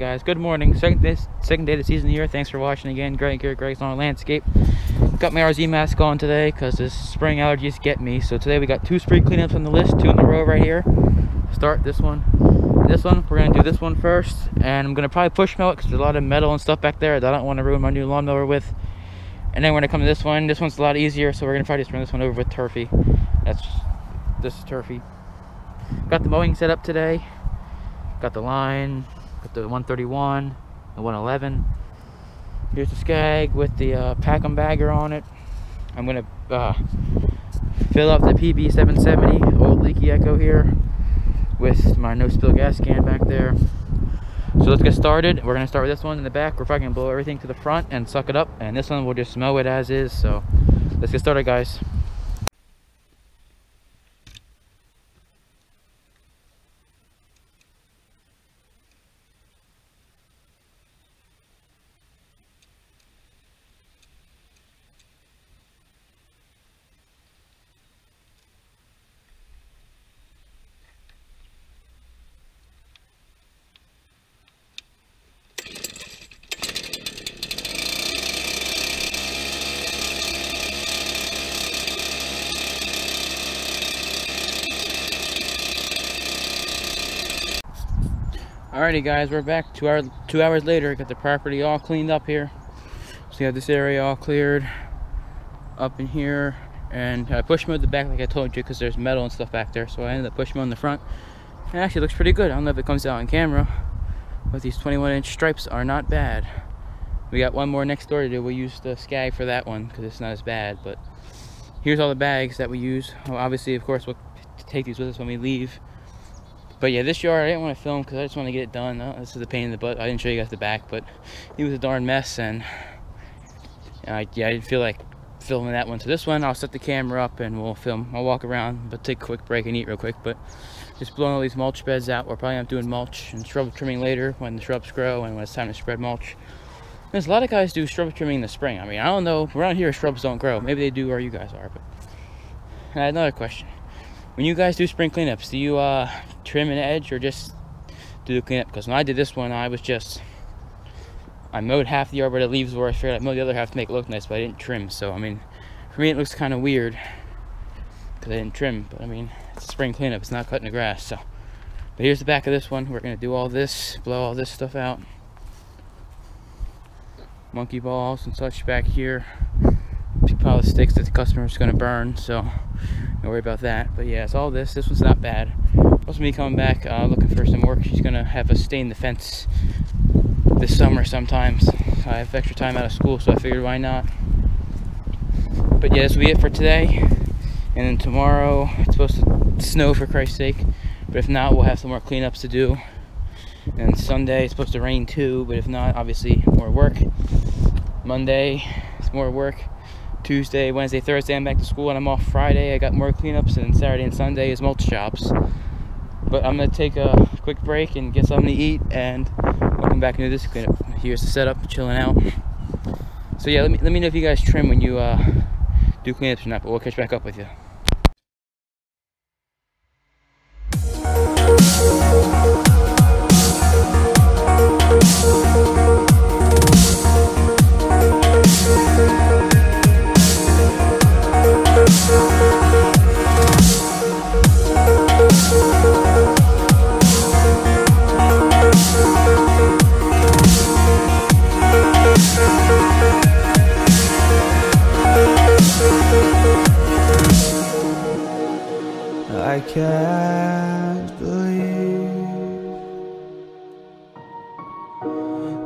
Alright guys, good morning. Second day, second day of the season here. Thanks for watching again. Greg here, Greg's Lawn and Landscape. Got my RZ mask on today because the spring allergies get me. So today we got two spring cleanups on the list, two in a row right here. Start this one. This one, we're gonna do this one first. And I'm gonna probably push mow it because there's a lot of metal and stuff back there that I don't want to ruin my new lawnmower with. And then we're gonna come to this one. This one's a lot easier, so we're gonna try to run this one over with Turfy. That's this is Turfy. Got the mowing set up today. Got the line, got the 131, the 111. Here's the Skag with the uh, Pack-em bagger on it. I'm gonna uh, fill up the PB770 old leaky Echo here with my no spill gas can back there. So let's get started. We're gonna start with this one in the back. We're probably gonna blow everything to the front and suck it up. And this one we'll just mow it as is. So let's get started guys. Alrighty guys, we're back two hours two hours later. Got the property all cleaned up here. So you have this area all cleared up in here. And I push mowed the back like I told you because there's metal and stuff back there. So I ended up pushing mowing the front. It actually looks pretty good. I don't know if it comes out on camera. But these 21 inch stripes are not bad. We got one more next door to do. We'll use the Skag for that one because it's not as bad. But here's all the bags that we use. Well, obviously, of course, we'll take these with us when we leave. But yeah, this yard I didn't want to film because I just want to get it done. Uh, this is a pain in the butt. I didn't show you guys the back, but it was a darn mess, and, I, yeah, I didn't feel like filming that one. So this one, I'll set the camera up and we'll film. I'll walk around, but take a quick break and eat real quick. But just blowing all these mulch beds out. We're probably not doing mulch and shrub trimming later when the shrubs grow and when it's time to spread mulch. There's a lot of guys do shrub trimming in the spring. I mean, I don't know. Around here, shrubs don't grow. Maybe they do where you guys are. But I had another question when you guys do spring cleanups, do you uh, trim an edge or just do the cleanup? Because when I did this one, I was just, I mowed half the yard where the leaves were. I figured I'd mow the other half to make it look nice, but I didn't trim. So, I mean, for me, it looks kind of weird because I didn't trim. But, I mean, it's a spring cleanup. It's not cutting the grass. So, but here's the back of this one. We're going to do all this, blow all this stuff out. Monkey balls and such back here. Big pile of sticks that the customer's going to burn. So, don't worry about that. But yeah, it's all this. This one's not bad. Also me coming back uh, looking for some work. She's gonna have us stain the fence this summer sometimes. I have extra time out of school, so I figured why not. But yeah, this will be it for today. And then tomorrow, it's supposed to snow for Christ's sake. But if not, we'll have some more cleanups to do. And Sunday, it's supposed to rain too. But if not, obviously, more work. Monday, it's more work. Tuesday, Wednesday, Thursday, I'm back to school, and I'm off Friday. I got more cleanups, and Saturday and Sunday is mulch jobs. But I'm gonna take a quick break and get something to eat, and we'll come back into this cleanup. Here's the setup, chilling out. So yeah, let me let me know if you guys trim when you uh, do cleanups or not. But we'll catch back up with you.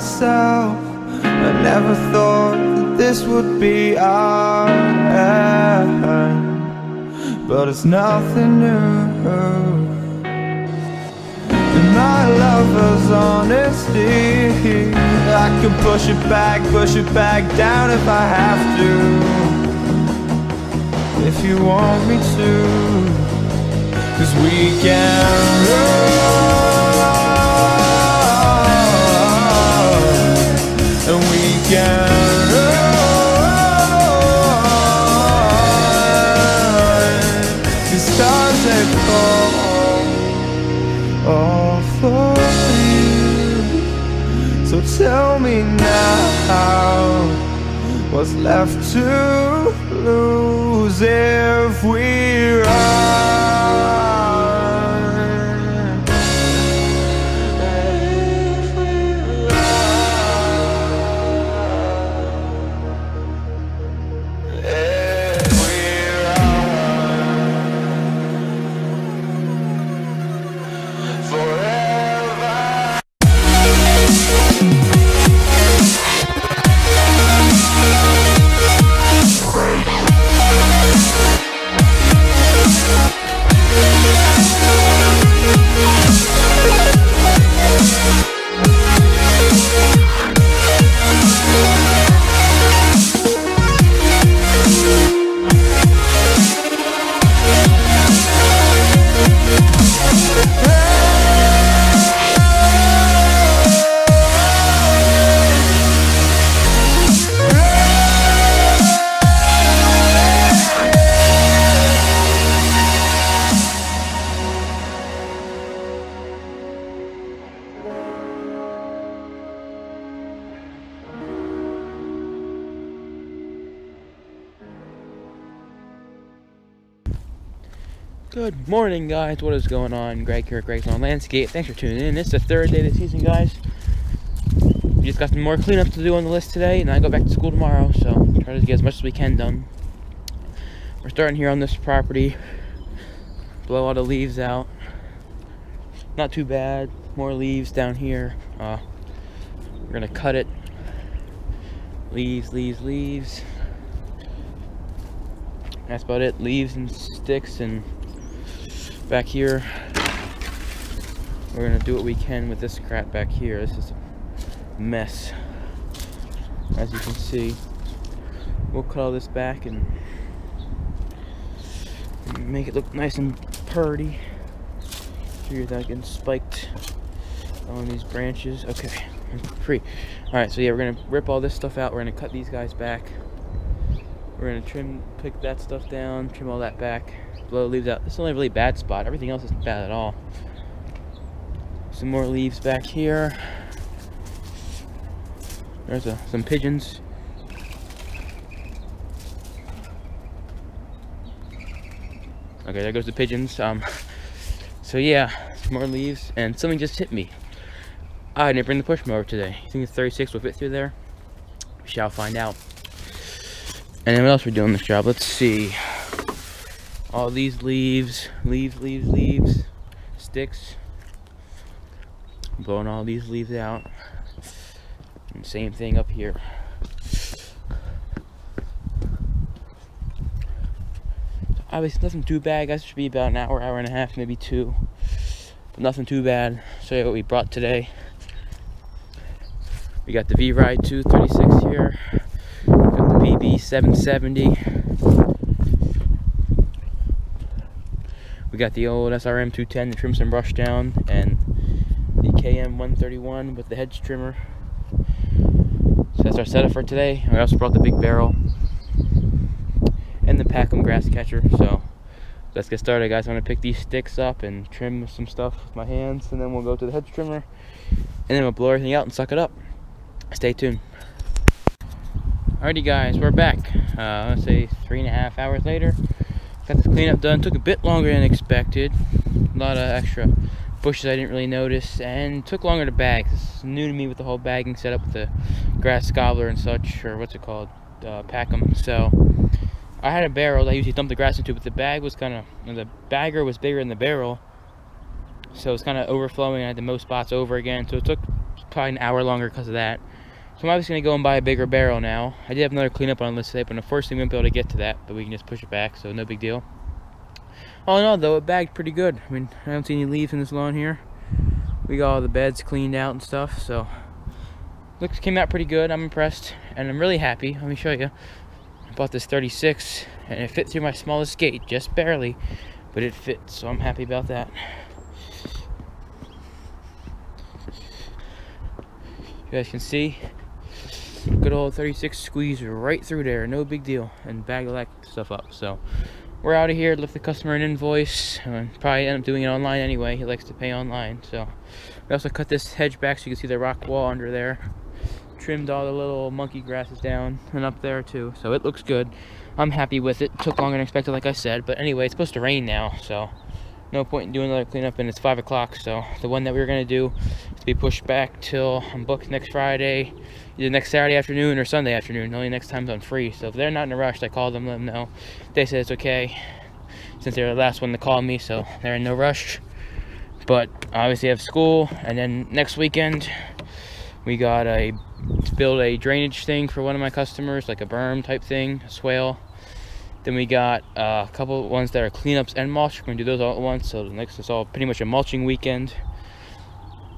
Myself. I never thought that this would be our end, but it's nothing new. My lover's honesty, I can push it back, push it back down if I have to. If you want me to, cause we can run, What's left to lose if we run? Good morning, guys. What is going on? Greg here at Greg's Lawn and Landscape. Thanks for tuning in. It's the third day of the season, guys. We just got some more cleanup to do on the list today, and I go back to school tomorrow, so try to get as much as we can done. We're starting here on this property. Blow all the leaves out. Not too bad. More leaves down here. Uh, we're gonna cut it. Leaves, leaves, leaves. That's about it. Leaves and sticks and back here. We're gonna do what we can with this crap back here. This is a mess as you can see. We'll cut all this back and make it look nice and purdy. Here that getting spiked on these branches. Okay free. All right so yeah we're gonna rip all this stuff out. We're gonna cut these guys back. We're gonna trim pick that stuff down trim all that back blow leaves out. This is only really bad spot. Everything else isn't bad at all. Some more leaves back here. There's a, some pigeons. Okay, there goes the pigeons. Um, so yeah, some more leaves, and something just hit me. I didn't bring the push mower today. You think the 36 will fit through there? We shall find out. And then what else we're doing this job? Let's see all these leaves, leaves, leaves, leaves, sticks. Blowing all these leaves out. And same thing up here. Obviously nothing too bad. Guys, should be about an hour, hour and a half, maybe two. But nothing too bad. Show you what we brought today. We got the V-Ride 236 here. Got the PB 770. We got the old SRM 210 to trim some brush down, and the KM 131 with the hedge trimmer. So that's our setup for today. We also brought the big barrel and the Packham grass catcher. So let's get started, guys. I'm gonna pick these sticks up and trim some stuff with my hands, and then we'll go to the hedge trimmer, and then we'll blow everything out and suck it up. Stay tuned. Alrighty, guys, we're back. Uh, let's say three and a half hours later. Got this cleanup done. Took a bit longer than expected. A lot of extra bushes I didn't really notice, and took longer to bag. This is new to me with the whole bagging setup with the grass gobbler and such, or what's it called, uh, Packham. So I had a barrel that I usually dump the grass into, but the bag was kind of, the bagger was bigger than the barrel, so it's kind of overflowing. I had the most spots over again, so it took probably an hour longer because of that. So I'm obviously gonna go and buy a bigger barrel now. I did have another cleanup on the list today, but unfortunately we won't be able to get to that, but we can just push it back, so no big deal. All in all though, it bagged pretty good. I mean, I don't see any leaves in this lawn here. We got all the beds cleaned out and stuff, so looks came out pretty good. I'm impressed, and I'm really happy. Let me show you. I bought this 36, and it fit through my smallest gate, just barely, but it fits, so I'm happy about that. You guys can see, good old 36 squeeze right through there, no big deal, and bag all that stuff up. So we're out of here, left the customer an invoice, and probably end up doing it online anyway. He likes to pay online, so we also cut this hedge back so you can see the rock wall under there. Trimmed all the little monkey grasses down and up there too, so it looks good. I'm happy with it. Took longer than expected, like I said, but anyway, it's supposed to rain now, so no point in doing another cleanup and it's five o'clock so the one that we were going to do is to be pushed back till i'm booked next friday either next saturday afternoon or sunday afternoon. Only next time's i'm free so if they're not in a rush i call them let them know. They said it's okay since they're the last one to call me so they're in no rush. But obviously I have school and then next weekend we got a build a drainage thing for one of my customers like a berm type thing a swale then we got uh, a couple ones that are cleanups and mulch. We're gonna do those all at once. So the next is all pretty much a mulching weekend.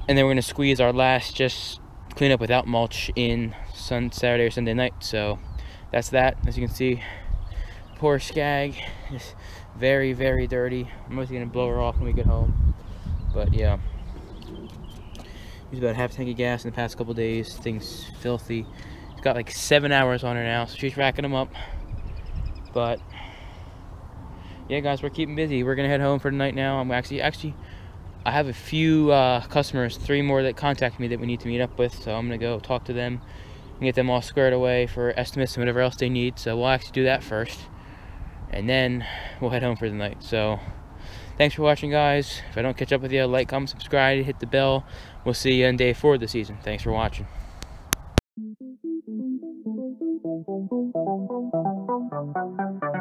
And then we're gonna squeeze our last just cleanup without mulch in sun Saturday or Sunday night. So that's that. As you can see, poor Skag is very, very dirty. I'm mostly gonna blow her off when we get home. But yeah. Used about half tank of gas in the past couple days. Thing's filthy. It's got like seven hours on her now, so she's racking them up. But yeah, guys, we're keeping busy. We're gonna head home for the night now. I'm actually actually I have a few uh, customers, three more that contact me that we need to meet up with. So I'm gonna go talk to them and get them all squared away for estimates and whatever else they need. So we'll actually do that first, and then we'll head home for the night. So thanks for watching, guys. If I don't catch up with you, like, comment, subscribe, hit the bell. We'll see you on day four of the season. Thanks for watching. Thank you.